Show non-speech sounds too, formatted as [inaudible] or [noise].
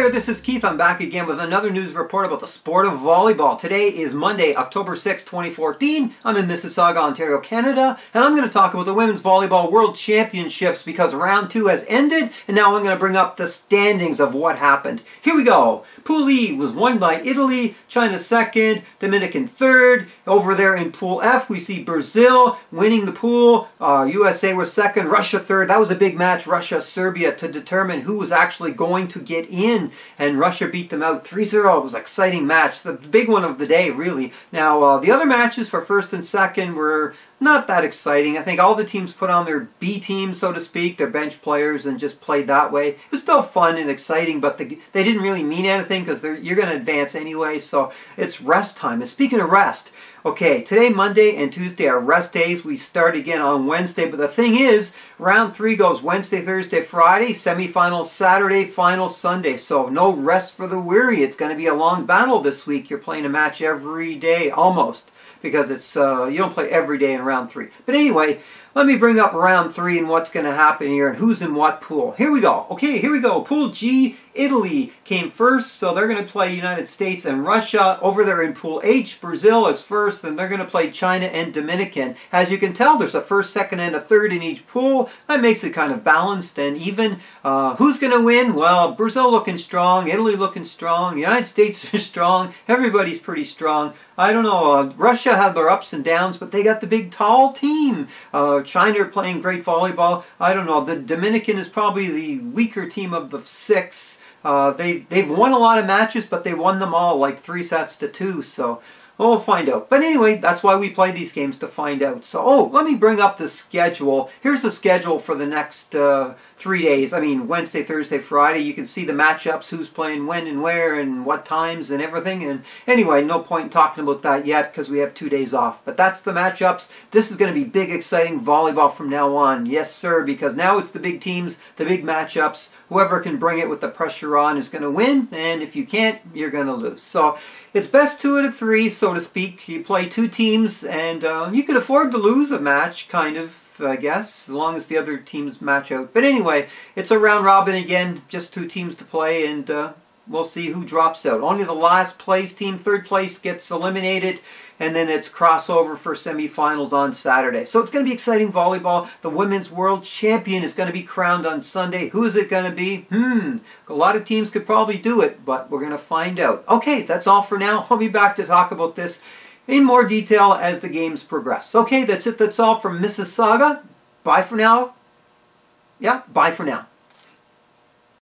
there, this is Keith. I'm back again with another news report about the sport of volleyball. Today is Monday, October 6, 2014. I'm in Mississauga, Ontario, Canada, and I'm going to talk about the Women's Volleyball World Championships because round two has ended, and now I'm going to bring up the standings of what happened. Here we go. Pool E was won by Italy, China second, Dominican third. Over there in Pool F, we see Brazil winning the pool. Uh, USA was second, Russia third. That was a big match, Russia-Serbia, to determine who was actually going to get in. And Russia beat them out 3-0. It was an exciting match. The big one of the day, really. Now, uh, the other matches for first and second were not that exciting. I think all the teams put on their B team, so to speak, their bench players, and just played that way. It was still fun and exciting, but the, they didn't really mean anything because you're going to advance anyway, so it's rest time. And speaking of rest, okay, today, Monday, and Tuesday are rest days. We start again on Wednesday, but the thing is, round three goes Wednesday, Thursday, Friday, semifinals Saturday, final Sunday. So no rest for the weary. It's going to be a long battle this week. You're playing a match every day, almost because it's uh, you don't play every day in round three. But anyway, let me bring up round three and what's going to happen here and who's in what pool. Here we go. Okay, here we go. Pool G, Italy came first, so they're going to play United States and Russia. Over there in Pool H, Brazil is first, and they're going to play China and Dominican. As you can tell, there's a first, second, and a third in each pool. That makes it kind of balanced and even. Uh, who's going to win? Well, Brazil looking strong, Italy looking strong, United States [laughs] is strong, everybody's pretty strong. I don't know, uh, Russia had their ups and downs, but they got the big tall team. Uh, China are playing great volleyball. I don't know, the Dominican is probably the weaker team of the six. Uh, they, they've won a lot of matches, but they won them all like three sets to two, so we'll find out. But anyway, that's why we play these games, to find out. So, oh, let me bring up the schedule. Here's the schedule for the next uh, three days. I mean, Wednesday, Thursday, Friday. You can see the matchups, who's playing when and where and what times and everything. And anyway, no point in talking about that yet because we have two days off. But that's the matchups. This is going to be big, exciting volleyball from now on. Yes, sir, because now it's the big teams, the big matchups. Whoever can bring it with the pressure on is going to win. And if you can't, you're going to lose. So it's best two out of three, so to speak. You play two teams and uh, you can afford to lose a match, kind of I guess, as long as the other teams match out. But anyway, it's a round robin again, just two teams to play, and uh, we'll see who drops out. Only the last place team, third place, gets eliminated, and then it's crossover for semifinals on Saturday. So it's going to be exciting volleyball. The women's world champion is going to be crowned on Sunday. Who is it going to be? Hmm, a lot of teams could probably do it, but we're going to find out. Okay, that's all for now. I'll be back to talk about this in more detail as the games progress. Okay, that's it. That's all from Mississauga. Bye for now. Yeah, bye for now.